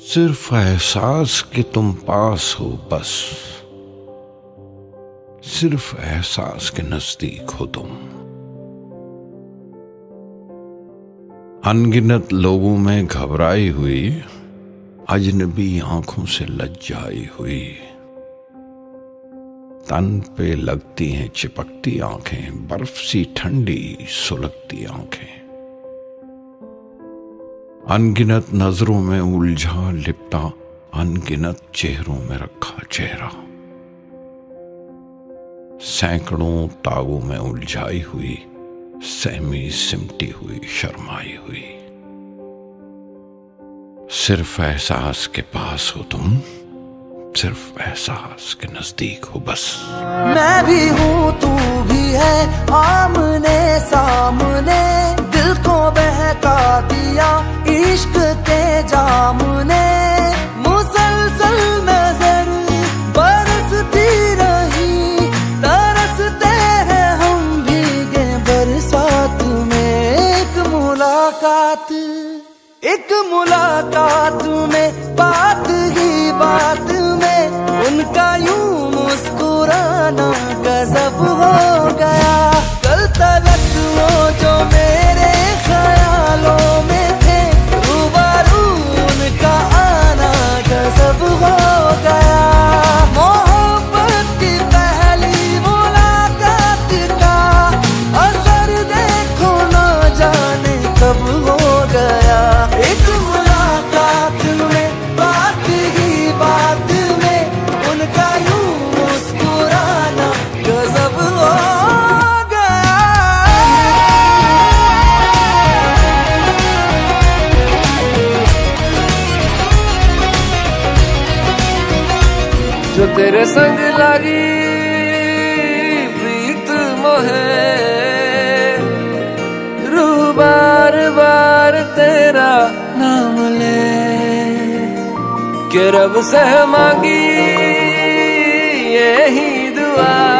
सिर्फ़ एहसास कि तुम पास हो, बस। सिर्फ़ एहसास के नज़दीक हो तुम। अनगिनत लोगों में घबराई हुई, अजनबी आँखों से लज्जाई हुई। तन पे लगती हैं चिपकती आँखें, बर्फ़ सी ठंडी सुलगती आँखें। अनगिनत नज़रों में उलझा लिपटा, अनगिनत चेहरों में रखा चेहरा। सैकड़ों तागों में उलझाई हुई, सहमी सिमटी हुई, शर्माई हुई। सिर्फ़ एहसास के पास हो तुम, सिर्फ़ एहसास के नज़दीक हो बस। मैं भी हूँ, तू भी है, आमने सामने। इश्क के जाम ने मुसलसल नज़र बरसती रही। तरसते हैं हम भीगे बरसात में। एक मुलाकात एक मुलाकात में, बात ही बात में। उनका यूँ मुस्कुराना गजब हो गया। कल तेरे संग लगी प्रीत मोहे। रू बार बार तेरा नाम ले। के रब से मांगी, यही दुआ।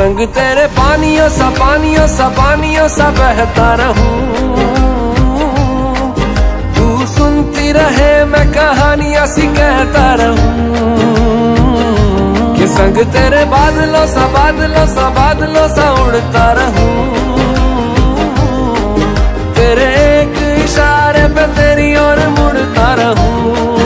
संग तेरे पानियों सा पानियों सा पानियों सा बहता रहूँ। तू सुनती रहे, मैं कहानियाँ सी कहता रहूँ। के संग तेरे बादलों सा बादलों सा बादलों सा उड़ता रहूँ। तेरे एक इशारे पे तेरी ओर मुड़ता किसी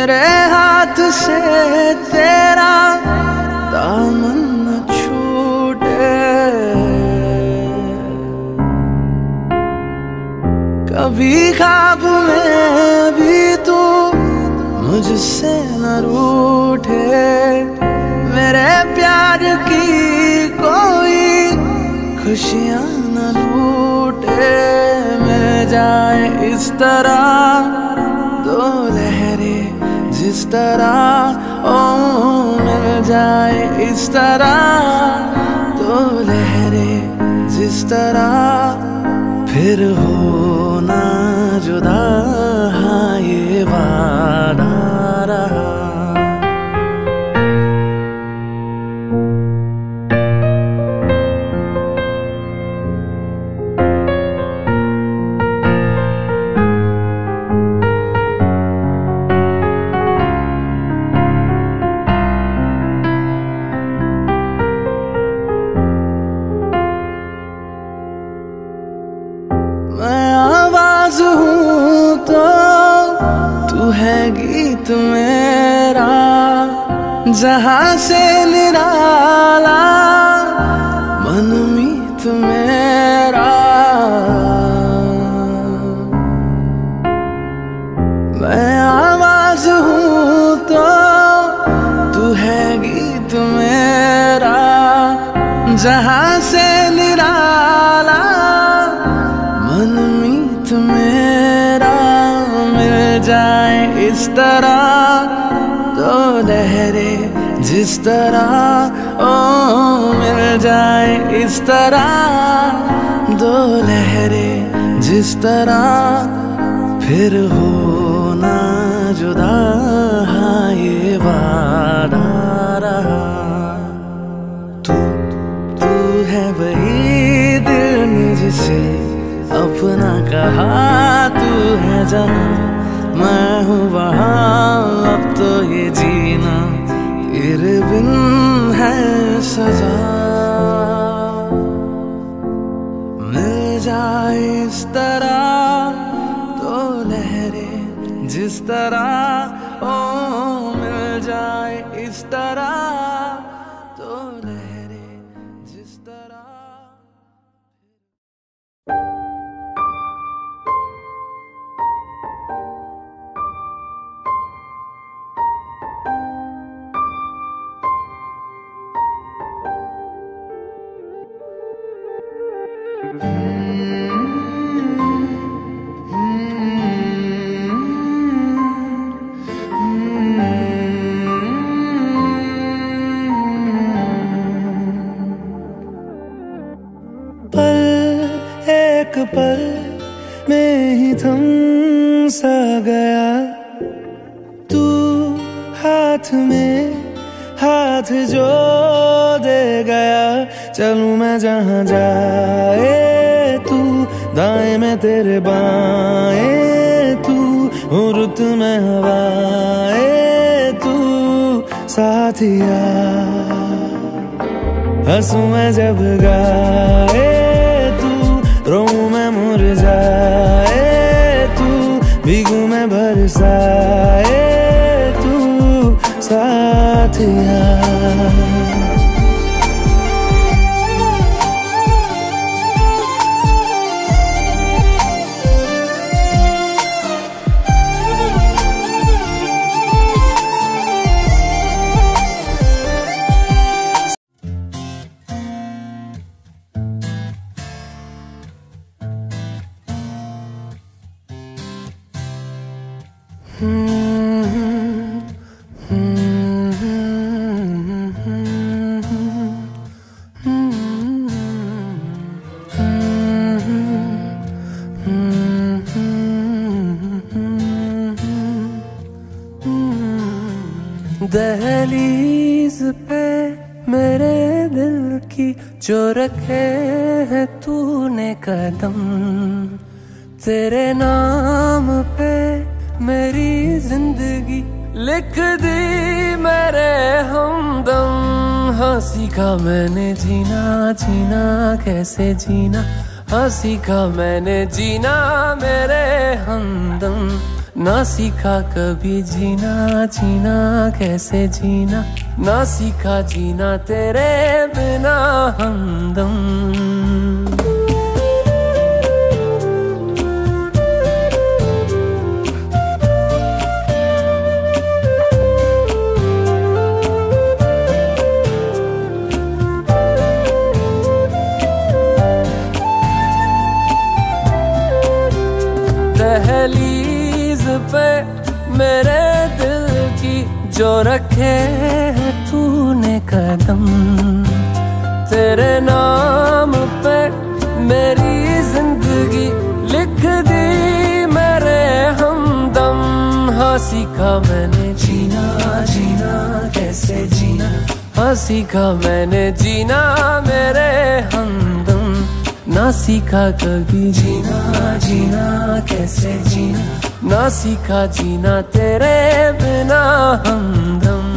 मेरे हाथ से तेरा दामन न छूटे। कभी ख्वाब में भी तू मुझसे न रूठे। मेरे प्यार की कोई खुशियाँ न लूटे। मिल जाए इस तरह दो जिस तरह ओ मिल जाए इस तरह। तो लहरे जिस तरह फिर हो गीत मेरा, जहाँ से निराला मनमीत मेरा। मैं आवाज़ हूँ तो तू है गीत मेरा, जहाँ से तरह दो लहरे जिस तरह, ओ, मिल जाए इस तरह। दो लहरे जिस तरह, फिर हो ना जुदा हाँ ये वादा रहा। तू तू है वही दिल ने जिसे अपना कहा तू है जहाँ मैं हूँ बिन है सजा। मिल जाए इस तरह तो लहरे जिस तरह एक पल में ही थम सा गया। तू हाथ में हाथ जो दे गया, चलूँ मैं जहाँ जाए तू, दाएँ में तेरे बाएँ तू रुत में हवाए तू साथिया हंसू मैं जब गाए तू रो मैं मुरझाए तू, भीगू मैं बरसाए साथिया दहलीज पे मेरे दिल की जो रखे है तूने कदम, तेरे नाम पे मेरी ज़िंदगी लिख दी मेरे हमदम। हाँ सीखा मैंने जीना जीना कैसे जीना? हाँ सीखा मैंने जीना मेरे हमदम। ना सीखा कभी जीना जीना कैसे जीना? ना सीखा जीना तेरे बिना हमदम। जो रखे तूने कदम, तेरे नाम पे मेरी ज़िंदगी लिख दी मेरे हमदम। हाँ सीखा मैंने जीना जीना, कैसे जीना? हाँ सीखा मैंने जीना मेरे हमदम। ना सीखा कभी जीना जीना, कैसे जीना? ना सीखा जीना तेरे बिना हमदम